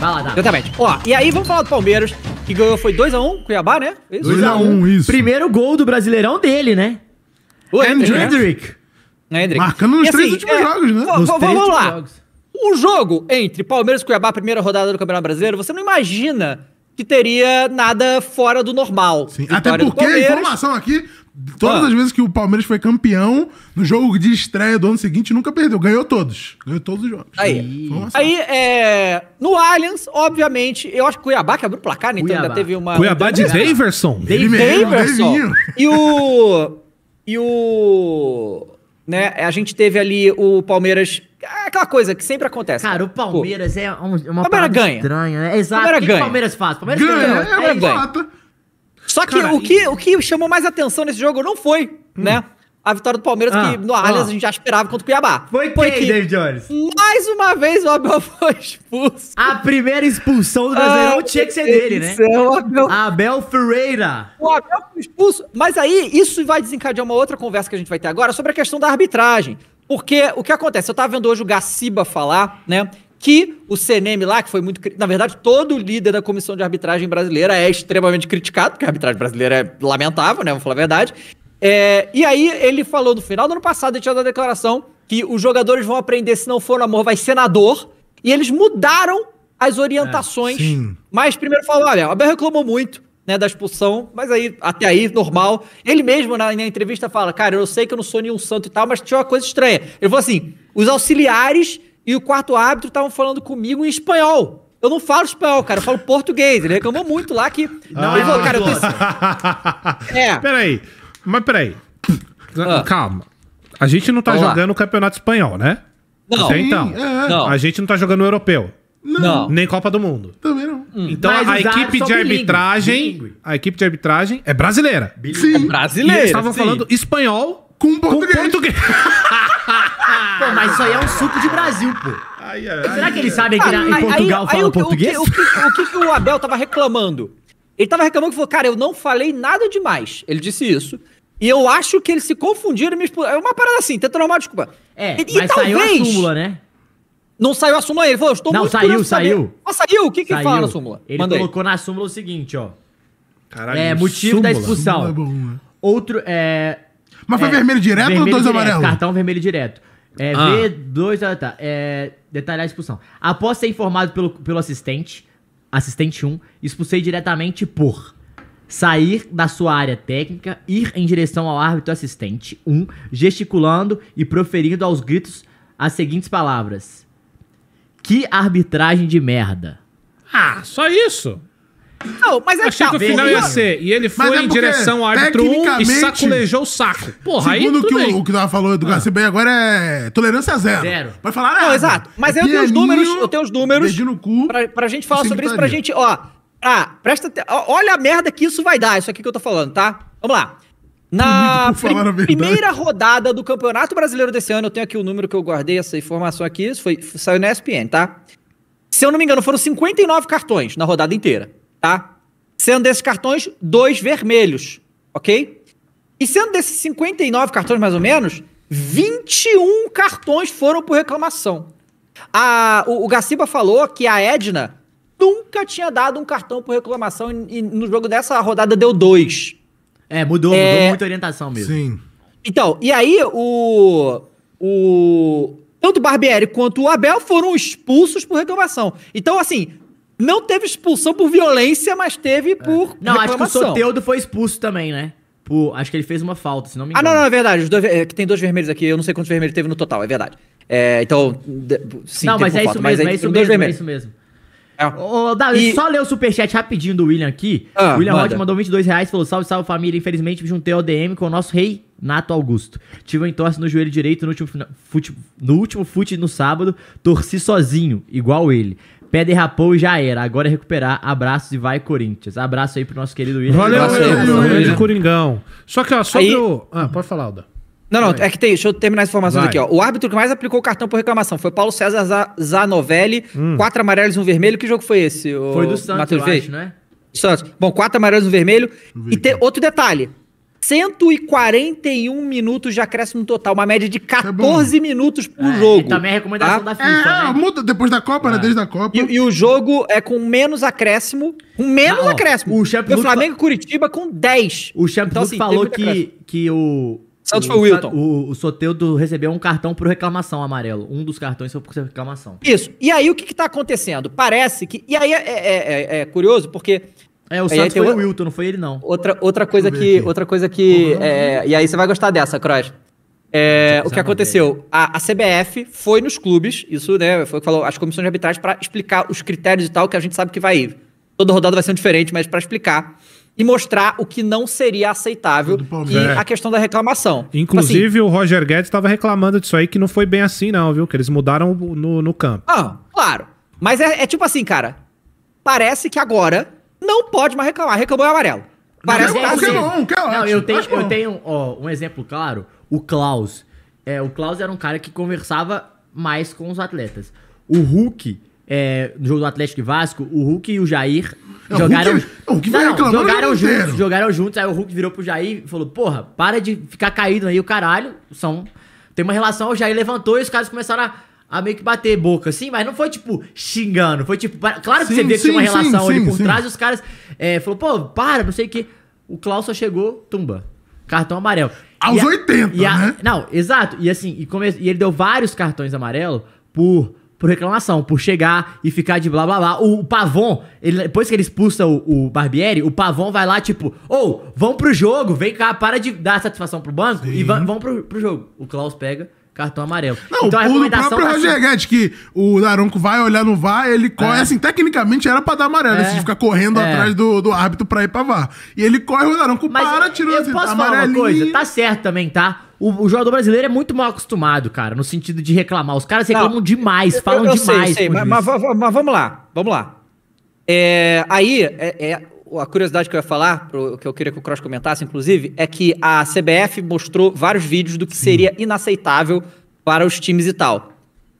Vai lá, dá. Exatamente. Ó, e aí vamos falar do Palmeiras, que ganhou, foi 2x1, Cuiabá, né? Isso? 2x1, isso. Primeiro gol do Brasileirão dele, né? O Hendrick, né? Hendrick. Hendrick. Marcando nos E três últimos jogos, né? Nos vamos lá. jogos. Um jogo entre Palmeiras e Cuiabá, primeira rodada do Campeonato Brasileiro, você não imagina que teria nada fora do normal. Sim, até porque informação aqui, todas Ah. as vezes que o Palmeiras foi campeão, no jogo de estreia do ano seguinte, nunca perdeu. Ganhou todos. Ganhou todos os jogos. Aí. Aí, é, no Allianz, obviamente, eu acho que Cuiabá que abriu o placar, né? Então ainda Cuiabá. teve uma... Cuiabá de Daverson. Daverson. E o. E o. Né, a gente teve ali o Palmeiras. é Aquela coisa que sempre acontece. Cara, o Palmeiras é um- uma Palmeiras parada ganha. estranha, né? Exato. Palmeiras o que que ganha. o Palmeiras faz? O Palmeiras Ganha, ganha. é, Palmeiras é, ganha. Só que, Cara, o, que o que chamou mais atenção nesse jogo não foi, né? A vitória do Palmeiras, Ah, que no Allianz ah. a gente já esperava contra o Cuiabá. Foi quem, que, David Jones? mais uma vez, o Abel foi expulso. A primeira expulsão do Brasileirão Ah, tinha que ser dele, né? céu, Abel Abel Ferreira. O Abel foi expulso. Mas aí, isso vai desencadear uma outra conversa que a gente vai ter agora sobre a questão da arbitragem. Porque o que acontece? Eu tava vendo hoje o Gaciba falar, né? Que o CNM lá, que foi muito. Na verdade, todo líder da comissão de arbitragem brasileira é extremamente criticado, porque a arbitragem brasileira é lamentável, né? Vamos falar a verdade. É, e aí, ele falou no final do ano passado, ele tinha dado a declaração que os jogadores vão aprender, se não for amor, vai senador. E eles mudaram as orientações. sim. Mas primeiro falou, olha, o Abel reclamou muito, né, da expulsão, mas aí, até aí, normal. Ele mesmo, na, na entrevista, fala, cara, eu sei que eu não sou nenhum santo e tal, mas tinha uma coisa estranha. Ele falou assim, os auxiliares e o quarto árbitro estavam falando comigo em espanhol. Eu não falo espanhol, cara, eu falo português. Ele reclamou muito lá que... Não, ele falou, cara, eu tô... É, Peraí, mas peraí. Ah. Calma. A gente não tá Vamos jogando o campeonato espanhol, né? Não. Até Sim, então. é. Não. A gente não tá jogando o europeu. não. Nem Copa do Mundo. Também não. Então Mas a os equipe de arbitragem. bilíngue. A equipe de arbitragem é brasileira. Sim. É E brasileiro. eles estavam falando espanhol Com com português. Pô, mas isso aí é um suco de Brasil, pô. Ai, ai, Será que eles sabem que na- em aí- Portugal aí falam o português? O que, o, que, o que que o Abel tava reclamando? Ele tava reclamando que falou, cara, eu não falei nada demais. Ele disse isso. E eu acho que eles se confundiram e me expulsaram. É uma parada assim, tentando arrumar desculpa. É, E- e mas saiu a talvez- súmula, né? Não saiu a súmula aí. Ele falou, eu estou Não, muito saiu, saiu. Ah, saiu? O que que Saiu. fala na súmula? Ele Manda aí. colocou na súmula o seguinte, ó. Caralho, É, motivo da súmula. expulsão. Súmula é bom, né? Outro, é... Mas foi é, vermelho direto ou vermelho dois direto, amarelos? Cartão vermelho direto. É, Ah. V2, ah, tá. É, detalhar a expulsão. Após ser informado pelo, pelo assistente, assistente 1, expulsei diretamente por sair da sua área técnica, ir em direção ao árbitro assistente 1, gesticulando e proferindo aos gritos as seguintes palavras. Que arbitragem de merda. Ah, só isso. Não, mas é Achei tá, que o final ia ser. E ele foi é em direção ao árbitro 1 e sacolejou o saco. Porra, aí Segundo o tudo que o, o que ela falou do Garcia bem agora é tolerância zero. Zero. Pode falar nada. Não, exato. Mas aí eu tenho os Pianinho, números, eu tenho os números no cu. pra, pra gente falar sobre isso, pra gente, ó. Ah, presta atenção. Olha a merda que isso vai dar, isso aqui que eu tô falando, tá? Vamos lá. Na Bonito por falar a pri- verdade. primeira rodada do Campeonato Brasileiro desse ano, eu tenho aqui o número que eu guardei essa informação aqui, isso foi, saiu na ESPN, tá? Se eu não me engano, foram 59 cartões na rodada inteira, tá? Sendo desses cartões, dois vermelhos, ok? E sendo desses 59 cartões, mais ou menos, 21 cartões foram por reclamação. A, o, o Gaciba falou que a Edna nunca tinha dado um cartão por reclamação e, e no jogo dessa rodada deu dois. É, mudou, É. mudou muita orientação mesmo. Sim. Então, e aí o. O. Tanto o Barbieri quanto o Abel foram expulsos por reclamação. Então, assim, não teve expulsão por violência, mas teve por. Não, acho que o reclamação. Soteudo foi expulso também, né? Por, acho que ele fez uma falta, se não me Ah, engano. não, não, é verdade. Dois, é, que tem dois vermelhos aqui. Eu não sei quantos vermelhos teve no total, é verdade. É, então, de- sim, não, mas é falta, isso mesmo, aí é isso mesmo, é isso mesmo. É. Ô, Davi, E- só ler o superchat rapidinho do William aqui. Ah, o William manda. Roth mandou 22 reais e falou: Salve, salve família. Infelizmente me juntei ao DM com o nosso rei Nato Augusto. Tive um entorse no joelho direito no último, fute, no último fute no sábado. Torci sozinho, igual ele. Pé derrapou e já era. Agora é recuperar. Abraços e vai Corinthians. Abraço aí pro nosso querido William. Valeu, de Coringão. Só que, ó, sobre Aí- o... Ah, pode falar, Alda. Não, não, é que tem. Deixa eu terminar as informações Vai. aqui, ó. O árbitro que mais aplicou o cartão por reclamação foi Paulo César Za- Zanovelli, Hum. quatro amarelos e um vermelho. Que jogo foi esse? o Foi do Santos, Matheus eu acho, né? Santos. Bom, quatro amarelos e um vermelho. E tem outro detalhe. 141 minutos de acréscimo total, uma média de bom. 14 minutos por É, jogo. e também a recomendação tá? da FIFA, É, né? muda depois da Copa, né? Desde a Copa. E, e o jogo é com menos acréscimo, com menos ó, acréscimo. o O Champions Flamengo e Curitiba com 10. O Champions Então, assim, falou que, que o. Santos o, foi o Wilton. O, o Soteudo recebeu um cartão por reclamação amarelo. Um dos cartões foi por reclamação. Isso. E aí o que, que tá acontecendo? Parece que. E aí é, é- é- é curioso, porque É, o Santos foi o- Wilton, não foi ele, não. outra, outra coisa que. aqui. Outra coisa que. é, e aí você vai gostar dessa, Cross. É, o que aconteceu? A, a CBF foi nos clubes, isso, né? Foi o que falou, as comissões de arbitragem, para explicar os critérios e tal, que a gente sabe que vai ir. Toda rodada vai ser um diferente, mas para explicar e mostrar o que não seria aceitável e Palmeiras. a questão da reclamação. Tipo Inclusive, o Roger Guedes estava reclamando disso aí, que não foi bem assim, não, viu? Que eles mudaram no, no campo. Ah, claro. Mas é, é tipo assim, cara. Parece que agora não pode mais reclamar. Reclamou é amarelo. Parece Não, que tá assim. que é Não, ótimo, eu tenho, bom. eu tenho ó, um exemplo claro. O Klaus. É, o Klaus era um cara que conversava mais com os atletas. O Hulk, é, no jogo do Atlético e Vasco, o Hulk e o Jair É, o jogaram. Hulk- o Hulk Não, reclamando o jogaram juntos, jogaram juntos. Aí o Hulk virou pro Jair e falou: Porra, para de ficar caído aí, o caralho. São, tem uma relação. O Jair levantou e os caras começaram a, a meio que bater boca, assim, mas não foi tipo xingando. Foi tipo, claro que Sim, você vê que tinha uma sim, sim, relação ali sim, por sim. trás e os caras é, falou, pô, para, não sei o que. O Klaus só chegou, tumba. Cartão amarelo. Aos E a- 80, e a- né? Não, exato. E assim, e, come- e ele deu vários cartões amarelos por, por reclamação, por chegar e ficar de blá blá blá. O, o Pavon, ele, depois que ele expulsa o, o Barbieri, o Pavon vai lá, tipo, ô, vão pro jogo, vem cá, para de dar satisfação pro banco e va- vão pro, pro jogo. O Klaus pega cartão amarelo. Não, então a o próprio tá Roger assim- Guedes, que o Daronco vai olhar no VAR, ele corre, É. assim, tecnicamente era pra dar amarelo, É. de ficar correndo É. atrás do, do árbitro pra ir pra VAR. E ele corre, o Daronco Mas para, eu- tirou eu assim, posso falar uma coisa, tá certo também, tá? O, o jogador brasileiro é muito mal acostumado, cara, no sentido de reclamar. Os caras reclamam Não, demais, eu- falam eu demais. Sei, sei, mas, mas mas vamos lá, vamos lá. É, aí, é, é- a curiosidade que eu ia falar, pro- que eu queria que o Cross comentasse, inclusive, é que a CBF mostrou vários vídeos do que seria inaceitável para os times e tal.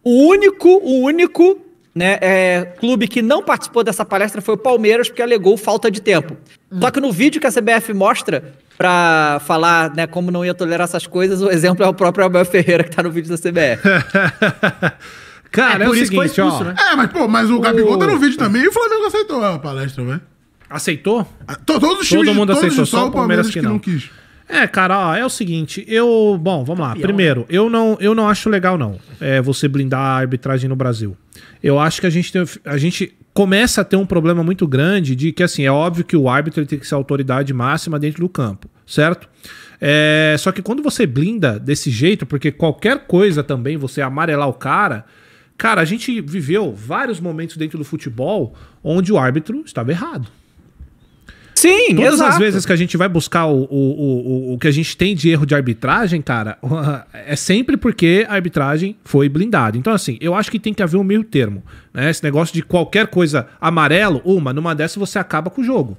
O único, o único né, é, clube que não participou dessa palestra foi o Palmeiras, porque alegou falta de tempo. Só que no vídeo que a CBF mostra pra falar né, como não ia tolerar essas coisas, o exemplo é o próprio Abel Ferreira que tá no vídeo da CBF. Cara, É, é, por o isso que foi seguinte, expulso, ó. né? É, mas, pô, mas o Gabigol tá no vídeo também e o Flamengo aceitou a palestra, velho. Aceitou? Ah, to- Todos os times, Todo mundo todos, aceitou, só o Palmeiras que não. quis. É, cara, ó, é o seguinte, eu. Bom, vamos lá. Primeiro, eu não, eu não acho legal, não. É você blindar a arbitragem no Brasil. Eu acho que a gente, tem, a gente começa a ter um problema muito grande de que, assim, é óbvio que o árbitro ele tem que ser a autoridade máxima dentro do campo, certo? É, só que quando você blinda desse jeito, porque qualquer coisa também, você amarelar o cara. Cara, a gente viveu vários momentos dentro do futebol onde o árbitro estava errado. Sim, Todas exato. as vezes que a gente vai buscar o, o, o, o, que a gente tem de erro de arbitragem, cara, é sempre porque a arbitragem foi blindada. Então, assim, eu acho que tem que haver um meio termo. Né? Esse negócio de qualquer coisa amarelo, uma, numa dessa você acaba com o jogo.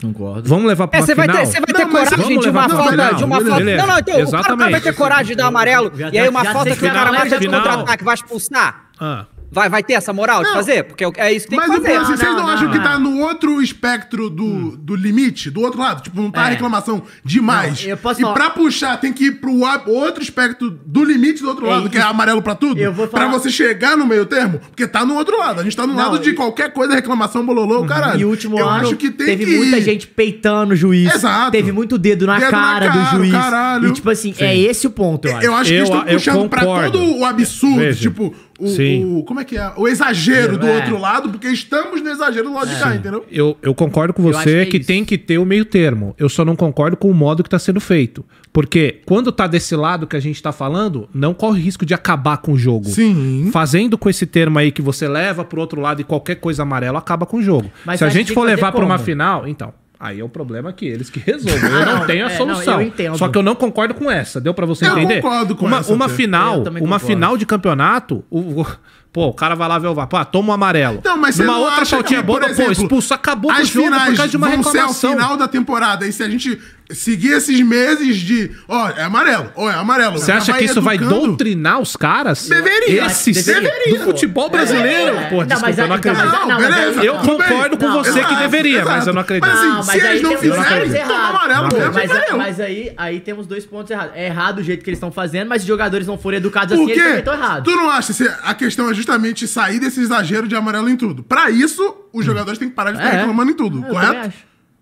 Concordo. Vamos levar pra É, uma você vai final? ter, você vai ter Não, coragem de uma falta, de uma falta. Não, não, então, o cara Exatamente. vai ter coragem de dar amarelo Já- e aí uma falta que o cara vai marca de contra-ataque vai expulsar. Ah, Vai, vai ter essa moral de Não. fazer? Porque é isso que tem Mas que fazer. assim, vocês não, não, acham não, que não. tá no outro espectro do, do limite, do outro lado? Tipo, não tá a É. reclamação demais. Não, eu posso e falar- pra puxar, tem que ir pro outro espectro do limite do outro É lado, que é amarelo pra tudo. Eu vou Pra falar- você chegar no meio termo, porque tá no outro lado. A gente tá no Não, lado de qualquer coisa, reclamação, bololô, caralho. E o último Eu ano acho que tem teve que muita ir. gente peitando o juiz. Exato. Teve muito dedo na Dedo na cara cara, do juiz. caralho. E tipo assim, é esse o ponto, eu acho. Eu acho que estão puxando pra concordo. todo o absurdo, tipo, o, Sim. o- Como é que é? O exagero do É. outro lado, porque estamos no exagero do lado de cá, entendeu? eu, eu concordo com Eu acho que você é que, tem que ter o meio termo. Eu só não concordo com o modo que tá sendo feito. Porque quando tá desse lado que a gente tá falando, não corre risco de acabar com o jogo. Sim. Fazendo com esse termo aí que você leva pro outro lado e qualquer coisa amarela acaba com o jogo. Mas Se a gente for levar pra uma final, então. Aí é o problema que eles que resolvem. Eu não não, tenho a é, solução. não, eu entendo. Só que eu não concordo com essa. Deu pra você Eu entender? concordo com uma, essa Uma final, Eu uma final de campeonato, o- pô, o cara vai lá ver o VAR, pô, toma um amarelo. Não, mas Numa não outra faltinha que, por pô, expulso, acabou o jogo por causa de uma vão ser ao reclamação. final da temporada. E se a gente seguir esses meses de, ó, é amarelo, ó, é amarelo. Você acha que isso vai educando. doutrinar os caras? Deveria, Esses deveria. do futebol brasileiro? É, Pô, não, desculpa, mas eu aí- não então, acredito. mas- Não, mas beleza. Eu concordo com Não, você que exato, deveria, mas exato. eu não acredito. Mas assim, Não, mas se aí eles não eu não fizerem, toma Não, amarelo. mesmo, mas, mas aí, aí temos dois pontos errados. É errado o jeito que eles estão fazendo, mas se os jogadores não forem educados assim, eles também estão errados. tu não acha que a questão é justamente sair desse exagero de amarelo em tudo. Pra isso, os jogadores têm que parar de ficar É. reclamando em tudo, Eu correto?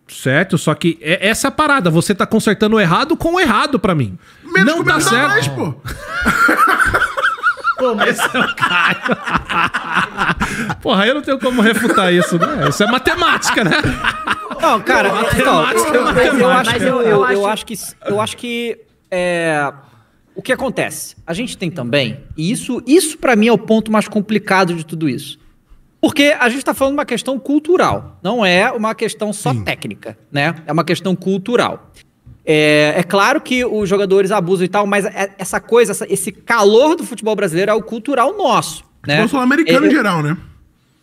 Certo, só que é essa a parada. Você tá consertando o errado com o errado pra mim. Menos não tá certo. mais, pô. Pô, mas Porra, eu não tenho como refutar isso, né? Isso é matemática, né? Não, cara, matemática, eu, eu- eu matemática. Mas eu, eu- acho que eu acho que é, o que acontece? A gente tem também, e isso, isso para mim é o ponto mais complicado de tudo isso. Porque a gente tá falando de uma questão cultural, não é uma questão só técnica, né? É uma questão cultural. É, é claro que os jogadores abusam e tal, mas é- essa coisa, essa- esse calor do futebol brasileiro é o cultural nosso, né? O sul-americano É, em geral, né?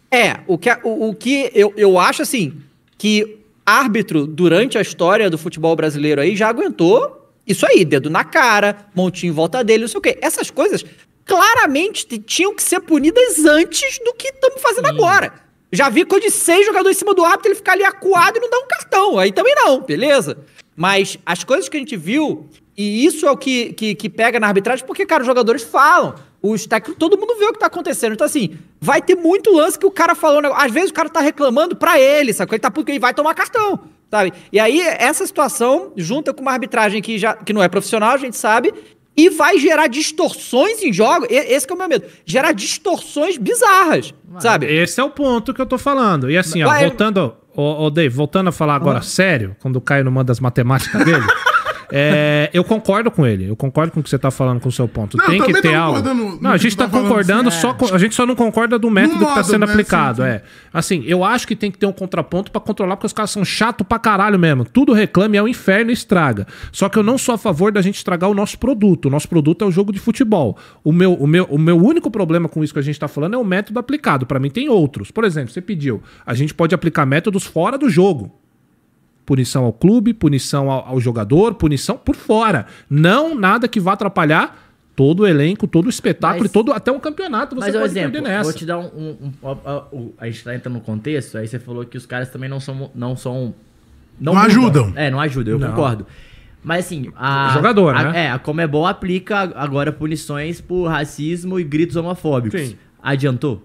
é, o que, o, o que eu, eu acho assim, que árbitro durante a história do futebol brasileiro aí já aguentou isso aí, dedo na cara, montinho em volta dele, não sei o quê. Essas coisas claramente tinham que ser punidas antes do que estamos fazendo agora. Já vi coisa de seis jogadores em cima do árbitro, ele ficar ali acuado e não dar um cartão. Aí também não, beleza? Mas as coisas que a gente viu, e isso é o que, que, que pega na arbitragem, porque, cara, os jogadores falam. Os técnicos, todo mundo vê o que tá acontecendo. Então, assim, vai ter muito lance que o cara falou. negócio- Às vezes o cara tá reclamando pra ele, sacou? Ele tá porque ele vai tomar cartão, sabe? E aí, essa situação, junta com uma arbitragem que, já, que não é profissional, a gente sabe, e vai gerar distorções em jogos. Esse que é o meu medo. Gerar distorções bizarras, sabe? Esse é o ponto que eu tô falando. E assim, ó, Vai- voltando. Ô, ô, Dave, voltando a falar agora sério, quando o Caio não manda as matemáticas dele. é, eu concordo com ele. Eu concordo com o que você tá falando com o seu ponto. Não, Tem que ter algo. Não, a que gente tu tá tá concordando, sim. só com- a gente só não concorda do método que tá modo, sendo né? aplicado. Sim, sim. É. Assim, eu acho que tem que ter um contraponto pra controlar, porque os caras são chato pra caralho mesmo. Tudo reclame, é o inferno e estraga. Só que eu não sou a favor da gente estragar o nosso produto. O nosso produto é o jogo de futebol. O meu, o meu, o meu único problema com isso que a gente tá falando é o método aplicado. Pra mim tem outros. Por exemplo, você pediu, a gente pode aplicar métodos fora do jogo. Punição ao clube, punição ao, ao jogador, punição por fora. Não nada que vá atrapalhar todo o elenco, todo o espetáculo Mas- e todo até um campeonato você Mas, um pode exemplo, perder nessa. vou te dar um... um- um- a, a- o- a gente tá entrando no contexto, aí você falou que os caras também não são... Não, são, Não mudam. ajudam. É, não ajudam, eu Não. concordo. Mas assim, a... Jogador, a- né? É, a Comebol aplica agora punições por racismo e gritos homofóbicos. Sim. Adiantou?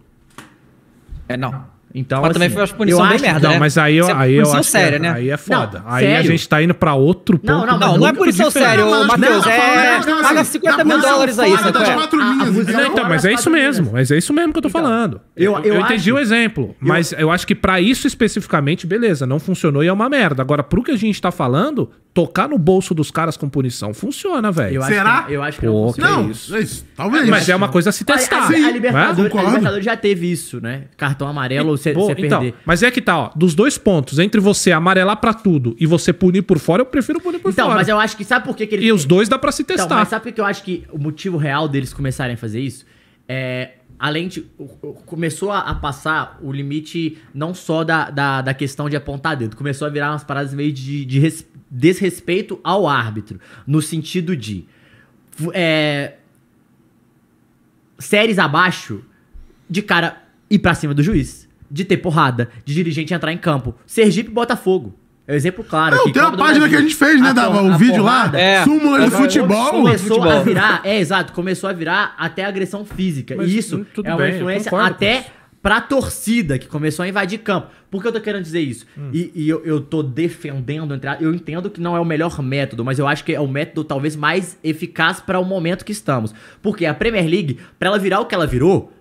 É, não. Então, Mas também assim, foi uma punição bem acho- merda, Não, né? mas aí eu, é aí eu punição acho séria, que né? aí é foda. Não, aí a sério. gente tá indo pra outro ponto. Não, não, Não, não é punição séria, Matheus. É, paga assim, 50 da mil dólares aí, sabe A- a então, mas é isso mesmo. Mas é isso mesmo que eu tô falando. eu- entendi o exemplo. Mas eu acho que pra isso especificamente, beleza, não funcionou e é uma merda. Agora, pro que a gente tá falando, tocar no bolso dos caras com punição funciona, velho. Será? que, eu acho que Pô, não que funciona. Não, isso. é isso. Talvez. Mas é uma coisa a se testar. a, a, Libertadores, a. Libertadores já teve isso, né? Cartão amarelo, você então, perder. mas é que tá, ó, dos dois pontos, entre você amarelar pra tudo e você punir por fora, eu prefiro punir por Então, fora. mas eu acho que sabe por que, que eles. E os dois dá pra se Então, testar. mas sabe por que eu acho que o motivo real deles começarem a fazer isso? É. Além de. Começou a, a passar o limite não só da, da, da questão de apontar dedo, começou a virar umas paradas meio de, de desrespeito ao árbitro. No sentido de. É, séries abaixo de cara ir pra cima do juiz, de ter porrada, de dirigente entrar em campo. Sergipe Botafogo. É o exemplo claro. Não, aqui, tem uma do página que a gente fez, né, Dava? O vídeo lá. porrada É. Súmula de Começou- futebol. Começou futebol. a virar, é exato, começou a virar até agressão física. Mas, e isso tudo é uma bem, influência até. Pra torcida que começou a invadir campo. Por que eu tô querendo dizer isso? Hum. E, e eu, eu tô defendendo, entre eu entendo que não é o melhor método, mas eu acho que é o método talvez mais eficaz para o momento que estamos. Porque a Premier League, pra ela virar o que ela virou,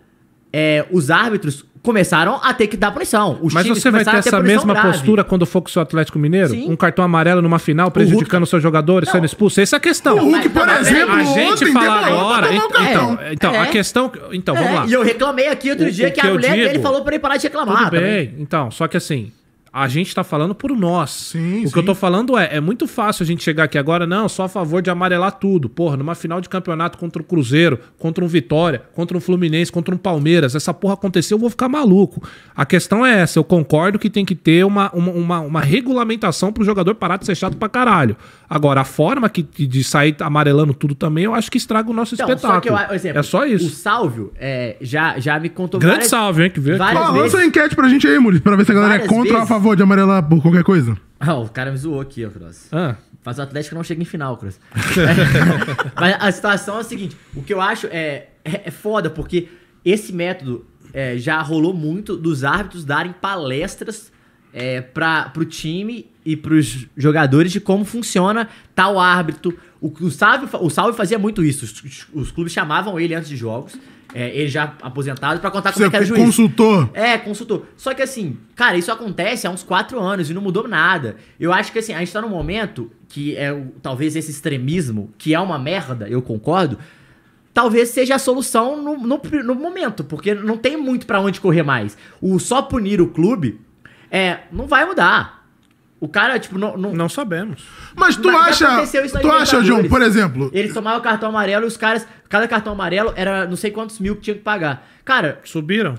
é, os árbitros começaram a ter que dar punição. Os Mas você vai ter essa mesma grave. postura quando for com o seu Atlético Mineiro? Sim. Um cartão amarelo numa final, prejudicando os seus jogadores, sendo expulso? Essa é a questão. O Hulk, por Mas, exemplo, a gente fala agora. tomar o Então, cartão. então, É. a questão. Então, vamos É, lá. E eu reclamei aqui outro O- dia o que, que a mulher digo- dele falou pra ele parar de reclamar. Tudo também. bem. Então, só que assim, a gente tá falando por nós. Sim, o que sim. eu tô falando é, é muito fácil a gente chegar aqui agora, não, só a favor de amarelar tudo. Porra, numa final de campeonato contra o Cruzeiro, contra um Vitória, contra um Fluminense, contra um Palmeiras, essa porra aconteceu, eu vou ficar maluco. A questão é essa, eu concordo que tem que ter uma, uma, uma, uma regulamentação pro jogador parar de ser chato pra caralho. Agora, a forma que, de sair amarelando tudo também, eu acho que estraga o nosso Então, espetáculo. só que eu, exemplo, é só O isso. Sálvio é, já, já me contou Grande várias- salve, hein, que veio aqui. lança a enquete pra gente aí, Murilo, pra ver se a galera é contra ou a vezes favor de amarelar por qualquer coisa? Ah, o cara me zoou aqui, ó, Cross. Ah, Mas o Atlético não chega em final, Cruz. Mas a situação é a seguinte: o que eu acho é, é, é foda, porque esse método é, já rolou muito dos árbitros darem palestras é, para pro time e pros jogadores de como funciona tal árbitro. O, o, Salve, o Salve fazia muito isso. Os, os clubes chamavam ele antes de jogos, é, ele já aposentado, pra contar como Você é que era o juiz. consultor? É, consultor. Só que assim, cara, isso acontece há uns quatro anos e não mudou nada. Eu acho que assim, a gente tá num momento que é talvez esse extremismo, que é uma merda, eu concordo, talvez seja a solução no, no, no momento, porque não tem muito pra onde correr mais. O só punir o clube é, não vai mudar. O cara, tipo, não. não, não sabemos. Mas tu Mas acha. aconteceu isso na Tu acha, João, por exemplo. Eles tomavam cartão amarelo e os caras. Cada cartão amarelo era não sei quantos mil que tinha que pagar. Cara, Subiram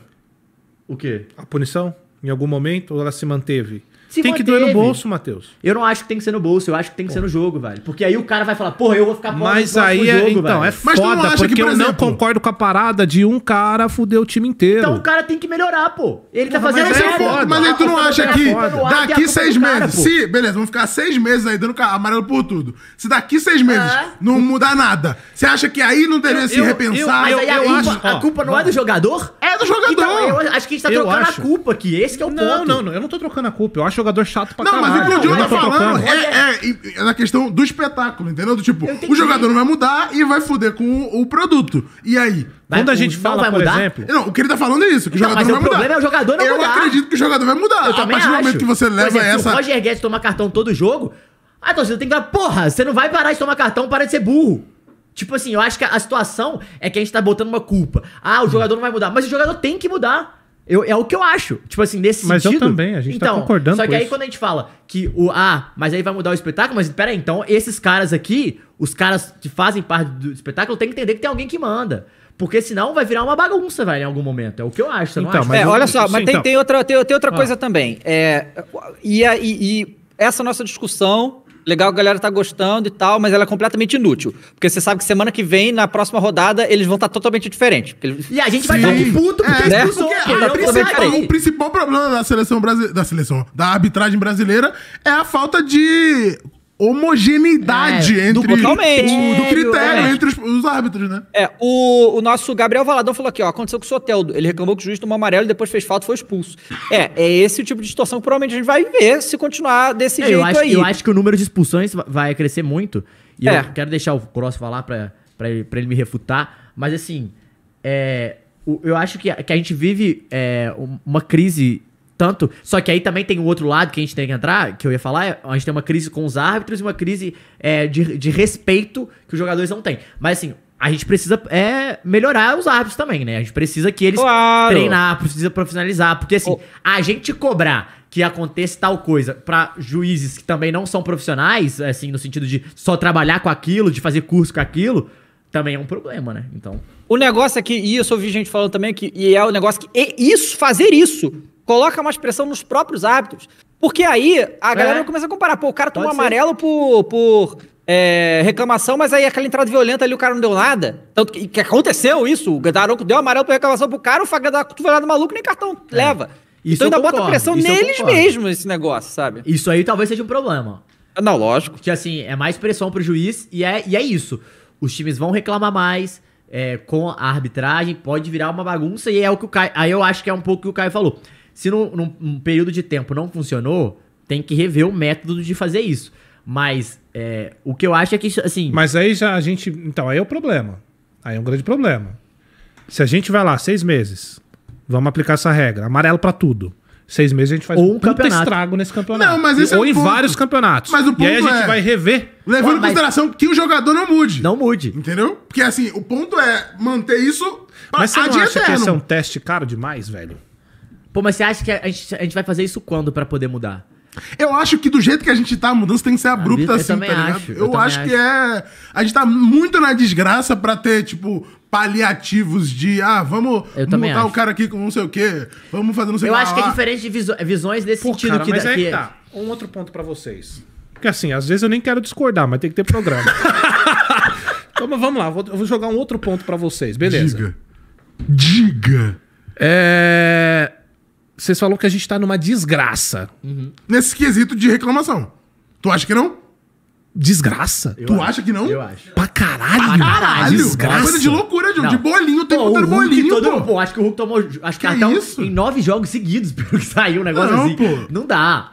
o quê? a punição em algum momento ou ela se manteve? Se tem que doer no manteve. bolso, Matheus. Eu não acho que tem que ser no bolso, eu acho que tem que ser no jogo, velho. Porque aí o cara vai falar, porra, eu vou ficar pobre no Mas aí, é, jogo, então, é velho. Mas tu não foda, acha porque que, por eu não concordo com a parada de um cara fuder o time inteiro. Então o cara tem que melhorar, pô. Ele tá Porra, fazendo mas aí é foda. Mas aí tu não Tá acha que a culpa é a daqui culpa seis cara, meses, pô. se, beleza, vamos ficar seis meses aí dando amarelo por tudo. Se daqui seis meses É. não mudar nada, você acha que aí não deveria se eu- repensar? Mas eu- aí a, eu culpa, acho- a ó, culpa não é do jogador? É do jogador. Então, eu acho que a gente tá trocando a culpa aqui. Esse que é o Não, ponto. não, não, eu não tô trocando a culpa. Eu acho jogador chato pra Não, mas caralho. o que o Diogo Eu tá falando é, é- é na questão do espetáculo, entendeu? Do tipo, Eu o jogador não vai mudar e vai fuder com o, o produto. E aí? Vai- Quando a o- gente fala, vai por mudar? exemplo... Não, o que ele tá falando é isso, que o Então, jogador mas não o vai mudar. problema é o jogador não Eu mudar. acredito que o jogador vai mudar. Eu a partir do acho. momento que você leva exemplo, Se essa... o Roger Guedes tomar cartão todo jogo, a torcida tem que dar, porra, você não vai parar de tomar cartão, para de ser burro. Tipo assim, eu acho que a situação é que a gente tá botando uma culpa. Ah, o jogador não vai mudar. Mas o jogador tem que mudar. Eu, é o que eu acho. Tipo assim, nesse Mas eu sentido. também, a gente tá então, concordando Só que com aí isso. quando a gente fala que o. Ah, mas aí vai mudar o espetáculo, mas peraí, então esses caras aqui, os caras que fazem parte do espetáculo, tem que entender que tem alguém que manda. Porque senão vai virar uma bagunça, velho, em algum momento. É o que eu acho, você Então, não acha? mas é, eu- olha só, sim, mas tem, então. tem outra, tem, tem outra Ah. coisa também. É, e, e- e essa nossa discussão, legal que a galera tá gostando e tal, mas ela é completamente inútil. Porque você sabe que semana que vem, na próxima rodada, eles vão estar totalmente diferentes. Eles- E a gente vai estar aqui puto porque É, é, né? expulsou, Porque precisa principal- aí. o principal problema da seleção brasileira, da seleção, da arbitragem brasileira é a falta de homogeneidade É, do entre totalmente. o, do critério É. entre os, os árbitros, né? É, o, o nosso Gabriel Valadão falou aqui, ó, aconteceu com o Soteldo. Ele reclamou que o juiz tomou amarelo e depois fez falta e foi expulso. É, é esse o tipo de situação que provavelmente a gente vai ver se continuar desse É, jeito eu, acho, aí. eu acho que o número de expulsões va- vai crescer muito. E É. eu quero deixar o Cross falar pra, pra, ele, pra ele me refutar. Mas assim, é, o- eu acho que, a- que a gente vive é, um- uma crise tanto. Só que aí também tem o outro lado que a gente tem que entrar, que eu ia falar, é, a gente tem uma crise com os árbitros e uma crise é, de, de respeito que os jogadores não têm. Mas assim. A gente precisa é, melhorar os árbitros também, né? A gente precisa que eles Claro. treinar, precisa profissionalizar. Porque assim, Ô. a gente cobrar que aconteça tal coisa pra juízes que também não são profissionais, assim, no sentido de só trabalhar com aquilo, de fazer curso com aquilo, também é um problema, né? Então. O negócio aqui, e isso eu vi gente falando também, que, e é o negócio que e isso, fazer isso, coloca mais pressão nos próprios árbitros. Porque aí a galera É. começa a comparar. Pô, o cara tomou amarelo por, por é, reclamação, mas aí aquela entrada violenta ali o cara não deu nada. Tanto que, que aconteceu isso. O Daronco deu amarelo por reclamação pro cara, o Faga da cotovelada maluco nem cartão leva. Isso então ainda bota concordo, pressão isso neles mesmos esse negócio, sabe? Isso aí talvez seja um problema. Não, lógico. Porque, assim, é mais pressão pro juiz e é, e é isso. Os times vão reclamar mais é, com a arbitragem, pode virar uma bagunça e é o que o Caio. Aí eu acho que é um pouco o que o Caio falou. Se num, num- num período de tempo não funcionou, tem que rever o método de fazer isso. Mas é, o que eu acho é que, assim. Mas aí já a gente. Então, aí é o problema. Aí é um grande problema. Se a gente vai lá, seis meses, vamos aplicar essa regra, amarelo pra tudo. Seis meses a gente faz Ou um puta campeonato. estrago nesse campeonato. Não, mas esse é Ou o em ponto. vários campeonatos. Mas o e aí a ponto gente é- vai rever. Levando em Mas- consideração que o jogador não mude. Não mude. Entendeu? Porque assim, o ponto é manter isso pra Mas você não acha que eterno. esse é um teste caro demais, velho? Pô, mas você acha que a gente, a gente vai fazer isso quando pra poder mudar? Eu acho que do jeito que a gente tá, a mudança tem que ser abrupta eu assim, também tá ligado? acho, eu eu também acho que acho. é. A gente tá muito na desgraça pra ter, tipo, paliativos de, ah, vamos Eu também multar o acho. cara aqui com não sei o quê, vamos fazer não sei o Eu que acho que é lá. diferente de viso- visões nesse Pô, sentido cara, que, mas da- aí que- tá. Um outro ponto pra vocês. Porque assim, às vezes eu nem quero discordar, mas tem que ter programa. então vamos lá, vou- eu vou jogar um outro ponto pra vocês, beleza? Diga. Diga. É... Vocês falaram que a gente tá numa desgraça. Nesse quesito de reclamação. Tu acha que não? Desgraça? Eu tu acho. acha que não? Eu acho. Pra caralho? Caralho! Desgraça. Coisa de loucura. De bolinho, o Hulk, bolinho, todo, pô. pô. Acho que o Hulk tomou. Acho que, Que até um- isso? em nove jogos seguidos, pelo que saiu um negócio Não, assim. pô. Não dá.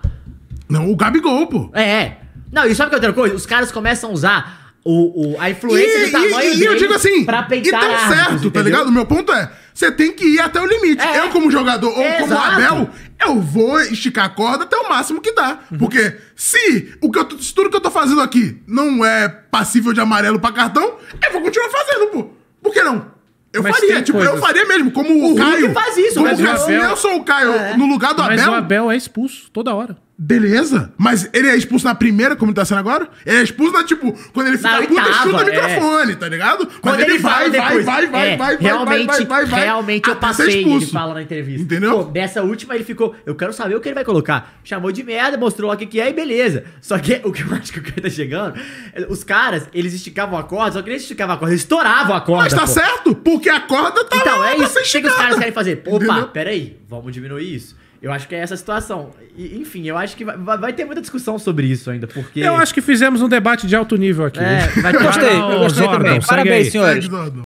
Não, o Gabigol, pô. É. Não, e sabe que é outra coisa? Os caras começam a usar o, o, a influência E, do tamanho e, e dele eu digo assim, pra e peitar tão árbitros, certo, tá ligado? O meu ponto é, você tem que ir até o limite. É. Eu, como jogador, ou como Exato. Abel, eu vou esticar a corda até o máximo que dá. Uhum. Porque se, o que eu, se tudo que eu tô fazendo aqui não é passível de amarelo pra cartão, eu vou continuar fazendo, pô. Por que não? Eu Mas faria, tipo, eu faria mesmo, como o, Hulk Caio. faz isso, como mas o o Caio, eu sou o Caio É. no lugar do Mas Abel, o Abel é expulso toda hora. Beleza, mas ele é expulso na primeira, como ele tá sendo agora? Ele é expulso na, tipo, quando ele fica Na puta oitava, chuta o é. microfone, tá ligado? Quando ele, fala depois, vai, vai, é, vai, vai, realmente, vai, vai, vai, realmente eu passei, ele fala na entrevista. Entendeu? Pô, dessa última ele ficou, eu quero saber o que ele vai colocar. Chamou de merda, mostrou o que que é e beleza. Só que o que eu acho que o cara tá chegando, é, os caras, eles esticavam a corda, só que eles esticavam a corda, eles estouravam a corda, Mas tá pô. certo, porque a corda tá Então, é isso. Chega os caras querem fazer. Opa, Entendeu? peraí, vamos diminuir isso. Eu acho que é essa a situação. E, enfim, eu acho que vai, vai- ter muita discussão sobre isso ainda, porque... Eu acho que fizemos um debate de alto nível aqui. É, vai ter... Gostei, Vai lá, eu gostei Zordon, também. Parabéns, senhores.